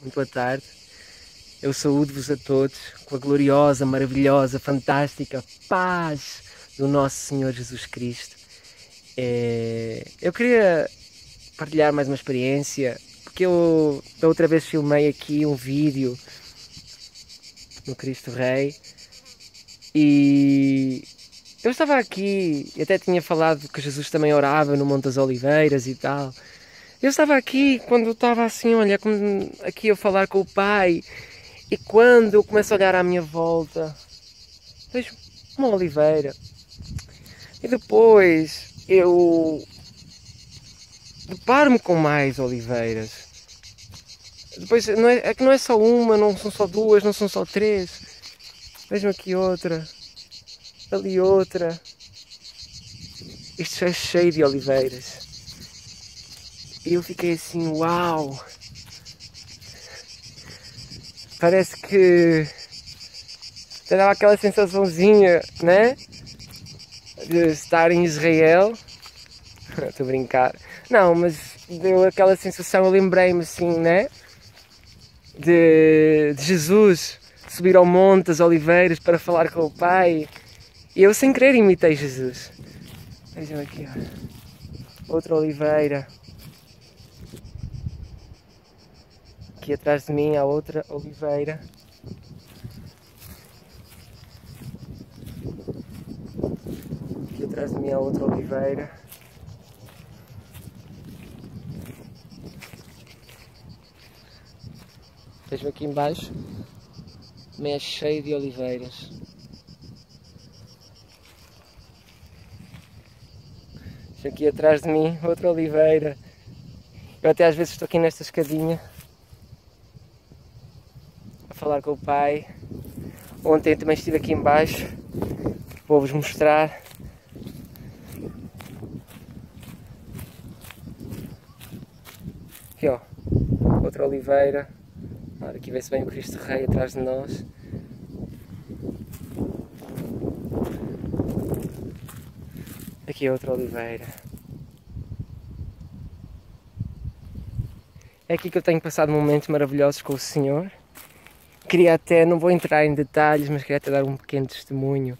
muito boa tarde. Eu saúdo-vos a todos com a gloriosa, maravilhosa, fantástica paz do nosso Senhor Jesus Cristo. É... Eu queria partilhar mais uma experiência, porque eu da outra vez filmei aqui um vídeo no Cristo Rei e eu estava aqui e até tinha falado que Jesus também orava no Monte das Oliveiras e tal. Eu estava aqui quando estava assim, olha, aqui a falar com o pai, e quando eu começo a olhar à minha volta, vejo uma oliveira. E depois eu deparo-me com mais oliveiras. Depois não é, é que não é só uma, não são só duas, não são só três. Vejam aqui outra, ali outra. Isto é cheio de oliveiras. E eu fiquei assim, uau! Parece que dava aquela sensaçãozinha, né? De estar em Israel. Estou a brincar. Não, mas deu aquela sensação, eu lembrei-me assim, né? De, de Jesus subir ao monte das oliveiras para falar com o Pai. E eu sem querer imitei Jesus. Vejam aqui, ó. Outra oliveira. Aqui atrás de mim há outra oliveira. Aqui atrás de mim há outra oliveira. Vejam aqui embaixo, é cheio de oliveiras. aqui atrás de mim outra oliveira. Eu até às vezes estou aqui nesta escadinha falar com o pai. Ontem também estive aqui embaixo. Vou-vos mostrar. Aqui ó, outra oliveira. Olha, aqui vê-se bem o Cristo Rei atrás de nós. Aqui outra oliveira. É aqui que eu tenho passado momentos maravilhosos com o Senhor queria até, não vou entrar em detalhes, mas queria até dar um pequeno testemunho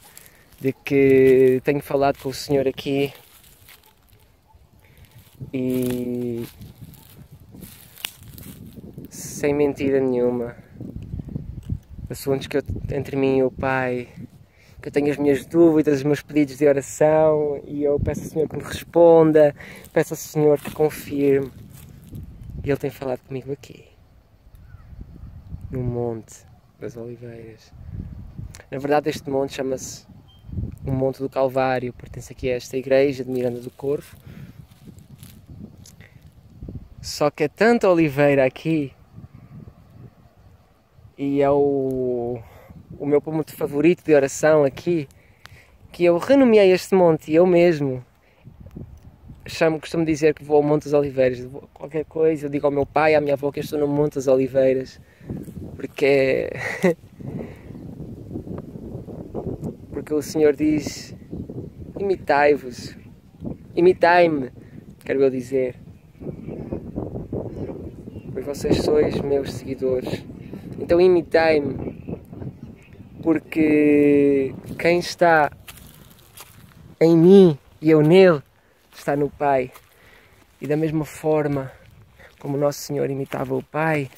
de que tenho falado com o Senhor aqui e sem mentira nenhuma, assuntos que eu, entre mim e o Pai, que eu tenho as minhas dúvidas, os meus pedidos de oração e eu peço ao Senhor que me responda, peço ao Senhor que confirme. E Ele tem falado comigo aqui no Monte das Oliveiras. Na verdade, este monte chama-se o Monte do Calvário, pertence aqui a esta igreja de Miranda do Corvo. Só que é tanta oliveira aqui e é o, o meu ponto favorito de oração aqui que eu renomeei este monte e eu mesmo chamo, costumo dizer que vou ao Monte das Oliveiras. Qualquer coisa, eu digo ao meu pai, à minha avó que eu estou no Monte das Oliveiras porque porque o Senhor diz imitai-vos. Imitai-me quero eu dizer. Pois vocês sois meus seguidores. Então imitai-me porque quem está em mim e eu nele está no Pai. E da mesma forma como nosso Senhor imitava o Pai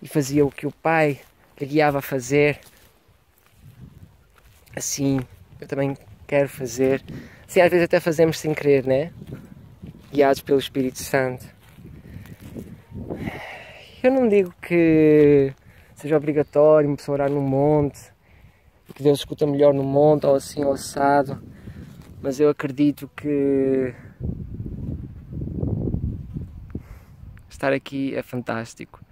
e fazia o que o pai lhe guiava a fazer. Assim, eu também quero fazer. Assim, às vezes até fazemos sem querer, né? Guiados pelo Espírito Santo. Eu não digo que seja obrigatório uma pessoa orar no monte, que Deus escuta melhor no monte, ou assim, ou assado, mas eu acredito que estar aqui é fantástico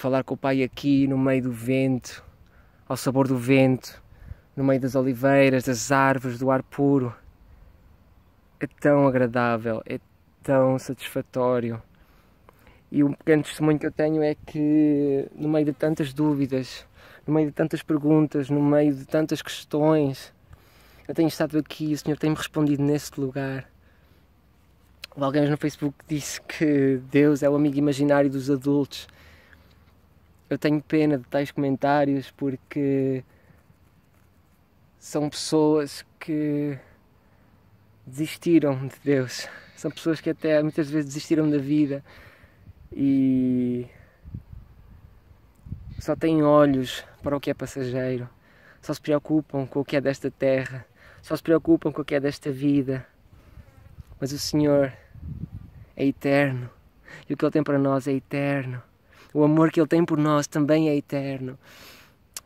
falar com o pai aqui no meio do vento, ao sabor do vento, no meio das oliveiras, das árvores, do ar puro. É tão agradável, é tão satisfatório. E um pequeno testemunho que eu tenho é que, no meio de tantas dúvidas, no meio de tantas perguntas, no meio de tantas questões, eu tenho estado aqui e o Senhor tem-me respondido nesse lugar. Alguém no Facebook disse que Deus é o amigo imaginário dos adultos eu tenho pena de tais comentários porque são pessoas que desistiram de Deus. São pessoas que até muitas vezes desistiram da vida e só têm olhos para o que é passageiro, só se preocupam com o que é desta terra, só se preocupam com o que é desta vida. Mas o Senhor é eterno e o que Ele tem para nós é eterno. O amor que Ele tem por nós também é eterno.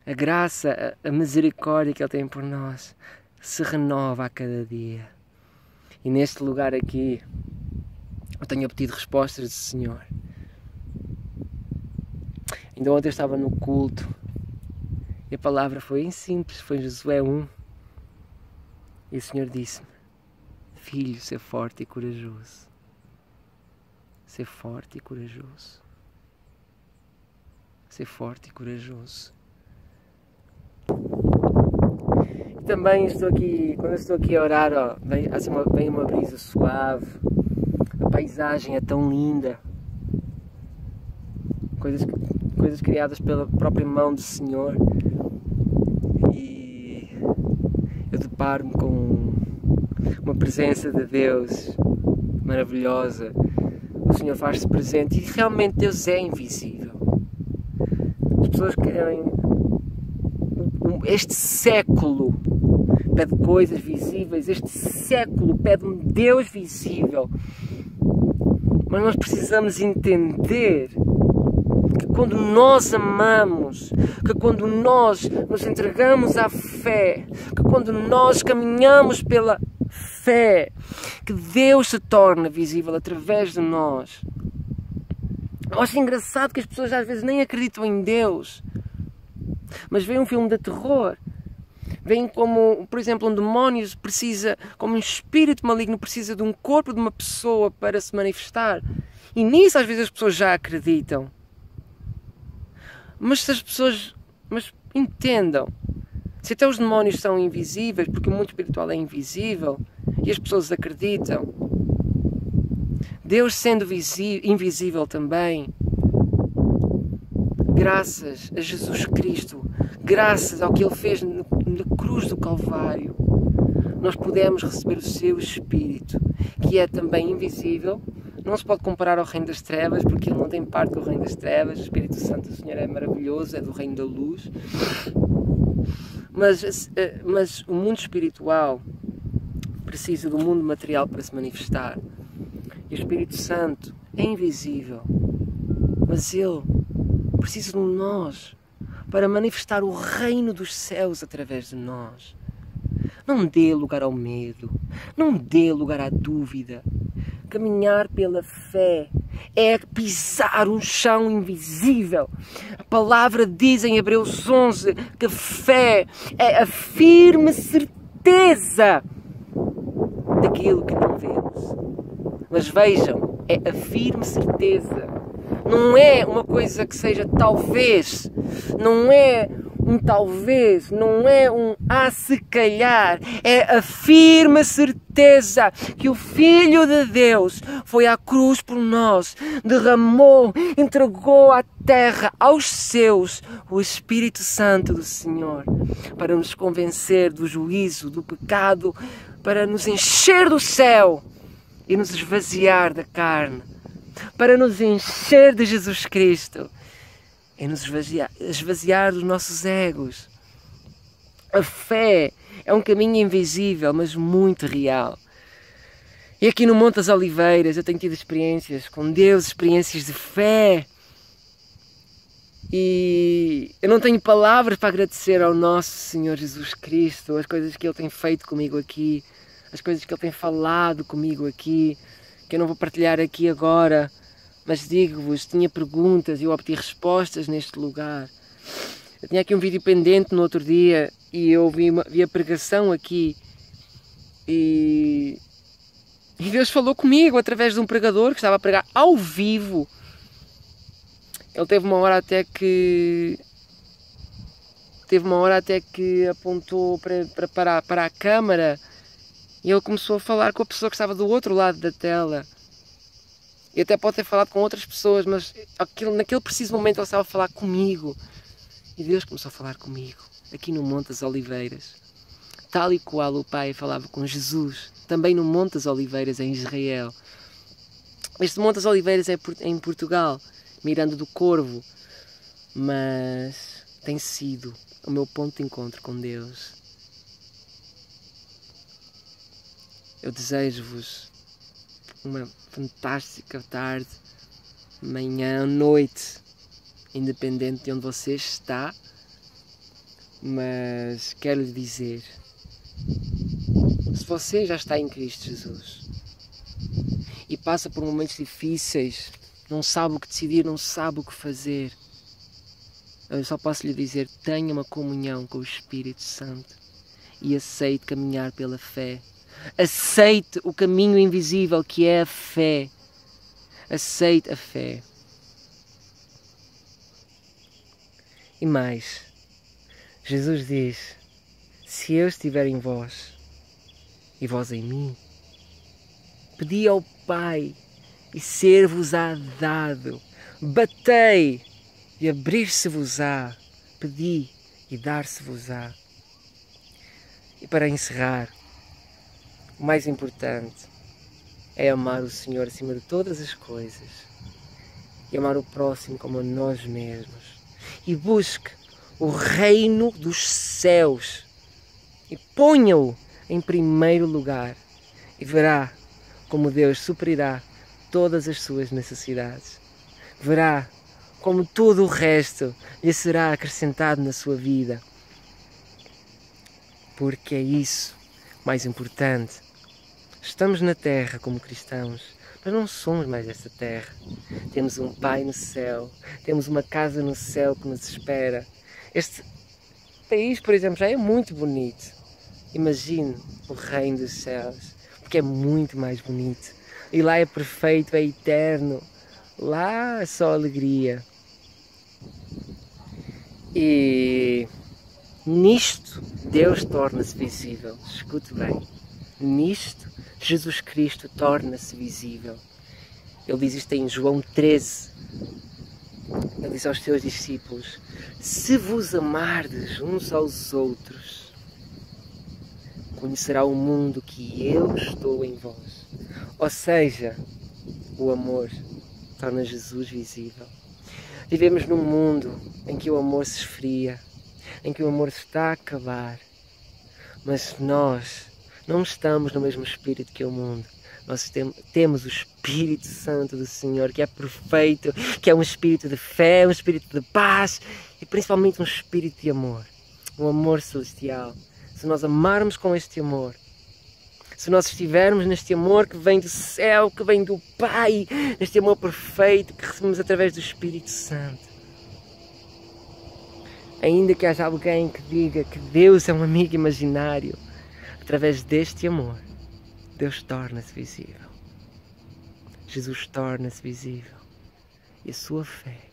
A graça, a misericórdia que Ele tem por nós se renova a cada dia. E neste lugar aqui eu tenho obtido respostas do Senhor. Ainda ontem eu estava no culto e a palavra foi simples, foi Josué 1. E o Senhor disse-me: Filho, ser forte e corajoso. Ser forte e corajoso. Ser forte e corajoso. E também estou aqui, quando estou aqui a orar, ó, vem, assim uma, vem uma brisa suave, a paisagem é tão linda. Coisas, coisas criadas pela própria mão do Senhor. E eu deparo-me com uma presença de Deus maravilhosa. O Senhor faz-se presente e realmente Deus é invisível. As pessoas querem. Este século pede coisas visíveis, este século pede um Deus visível. Mas nós precisamos entender que quando nós amamos, que quando nós nos entregamos à fé, que quando nós caminhamos pela fé, que Deus se torna visível através de nós. Eu acho engraçado que as pessoas às vezes nem acreditam em Deus, mas vem um filme de terror. Vem como, por exemplo, um demónio precisa, como um espírito maligno precisa de um corpo de uma pessoa para se manifestar. E nisso às vezes as pessoas já acreditam. Mas se as pessoas mas entendam, se até os demónios são invisíveis, porque o mundo espiritual é invisível, e as pessoas acreditam, Deus sendo invisível também, graças a Jesus Cristo, graças ao que Ele fez na cruz do Calvário, nós podemos receber o Seu Espírito, que é também invisível. Não se pode comparar ao Reino das Trevas, porque ele não tem parte do Reino das Trevas. O Espírito Santo do Senhor é maravilhoso, é do Reino da Luz. Mas, eh, mas o mundo espiritual precisa do mundo material para se manifestar. E o Espírito Santo é invisível, mas ele precisa de nós para manifestar o reino dos céus através de nós. Não dê lugar ao medo, não dê lugar à dúvida. Caminhar pela fé é pisar um chão invisível. A palavra diz em Hebreus 11 que fé é a firme certeza daquilo que não vemos. Mas vejam, é a firme certeza. Não é uma coisa que seja talvez, não é um talvez, não é um a se calhar, é a firme certeza que o Filho de Deus foi à cruz por nós, derramou, entregou à terra, aos seus, o Espírito Santo do Senhor, para nos convencer do juízo, do pecado, para nos encher do céu e nos esvaziar da carne, para nos encher de Jesus Cristo é nos esvaziar, esvaziar dos nossos egos. A fé é um caminho invisível, mas muito real. E aqui no Monte das Oliveiras eu tenho tido experiências com Deus, experiências de fé. E eu não tenho palavras para agradecer ao nosso Senhor Jesus Cristo, as coisas que Ele tem feito comigo aqui, as coisas que Ele tem falado comigo aqui, que eu não vou partilhar aqui agora mas digo-vos, tinha perguntas e eu obtive respostas neste lugar. Eu tinha aqui um vídeo pendente no outro dia e eu vi, uma, vi a pregação aqui e, e Deus falou comigo através de um pregador que estava a pregar ao vivo. Ele teve uma hora até que teve uma hora até que apontou para, para, para, para a câmara e ele começou a falar com a pessoa que estava do outro lado da tela E até pode ter falado com outras pessoas, mas aquilo, naquele preciso momento ele estava a falar comigo. E Deus começou a falar comigo, aqui no Monte das Oliveiras. Tal e qual o Pai falava com Jesus, também no Monte das Oliveiras, em Israel. Este Monte das Oliveiras é em Portugal, Miranda do Corvo, mas tem sido o meu ponto de encontro com Deus. Eu desejo-vos uma fantástica tarde, manhã, noite, independente de onde você está, mas quero lhe dizer: se você já está em Cristo Jesus e passa por momentos difíceis, não sabe o que decidir, não sabe o que fazer, eu só posso lhe dizer: tenha uma comunhão com o Espírito Santo e aceite caminhar pela fé Aceite o caminho invisível que é a fé. Aceite a fé. E mais, Jesus diz: Se eu estiver em vós e vós em mim, pedi ao Pai e ser-vos-á dado. Batei e abrir-se-vos-á. Pedi e dar-se-vos-á. E para encerrar, o mais importante é amar o Senhor acima de todas as coisas e amar o próximo como a nós mesmos. E busque o reino dos céus e ponha-o em primeiro lugar e verá como Deus suprirá todas as suas necessidades. Verá como todo o resto lhe será acrescentado na sua vida. Porque é isso mais importante. Estamos na terra como cristãos, mas não somos mais desta terra. Temos um Pai no céu, temos uma casa no céu que nos espera. Este país, por exemplo, já é muito bonito. Imagine o reino dos céus, porque é muito mais bonito. E lá é perfeito, é eterno. Lá é só alegria. E Nisto, Deus torna-se visível. Escute bem. Nisto, Jesus Cristo torna-se visível. Ele diz isto em João 13. Ele diz aos seus discípulos: Se vos amardes uns aos outros, conhecerá o mundo que eu estou em vós. Ou seja, o amor torna Jesus visível. Vivemos num mundo em que o amor se esfria, em que o amor está a acabar. Mas nós não estamos no mesmo espírito que o mundo. Nós temos o Espírito Santo do Senhor, que é perfeito, que é um espírito de fé, um espírito de paz e principalmente um espírito de amor. Um amor celestial. Se nós amarmos com este amor, se nós estivermos neste amor que vem do céu, que vem do Pai, neste amor perfeito que recebemos através do Espírito Santo, Ainda que haja alguém que diga que Deus é um amigo imaginário, através deste amor, Deus torna-se visível. Jesus torna-se visível. E a sua fé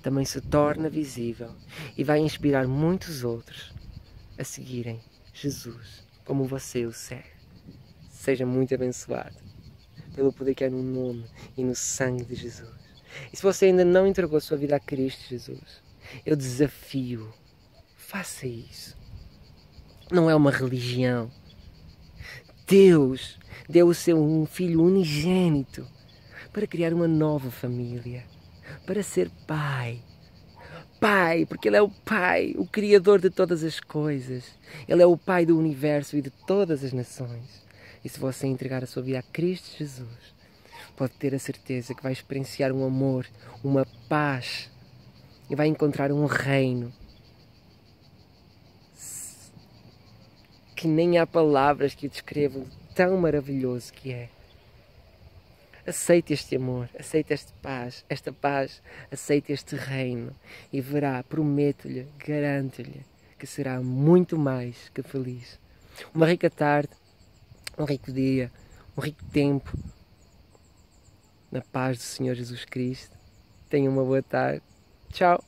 também se torna visível e vai inspirar muitos outros a seguirem Jesus como você o segue. Seja muito abençoado pelo poder que é no nome e no sangue de Jesus. E se você ainda não entregou sua vida a Cristo Jesus, eu desafio, faça isso. Não é uma religião. Deus deu o seu um filho unigênito para criar uma nova família, para ser pai. Pai, porque Ele é o Pai, o Criador de todas as coisas. Ele é o Pai do universo e de todas as nações. E se você entregar a sua vida a Cristo Jesus, pode ter a certeza que vai experienciar um amor, uma paz e vai encontrar um reino que nem há palavras que o descrevam tão maravilhoso que é. Aceite este amor, aceite esta paz, esta paz, aceite este reino e verá, prometo-lhe, garanto-lhe que será muito mais que feliz. Uma rica tarde, um rico dia, um rico tempo na paz do Senhor Jesus Cristo. Tenha uma boa tarde Ciao.